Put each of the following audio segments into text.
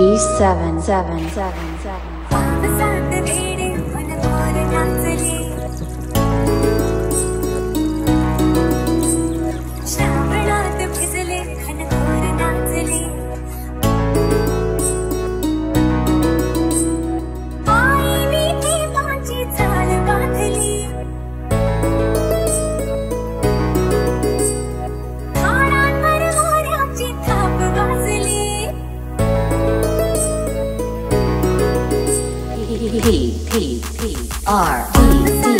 Seven, seven, seven. P P R E D.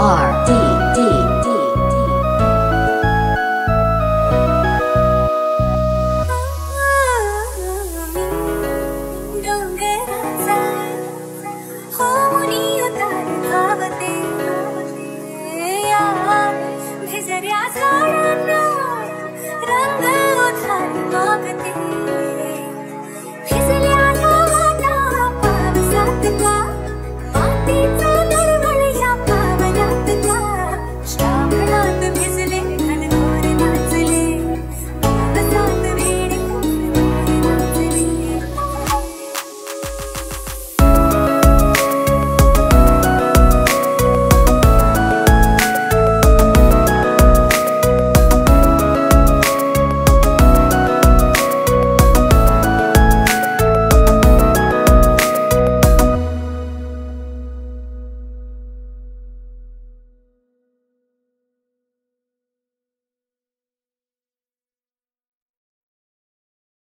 二一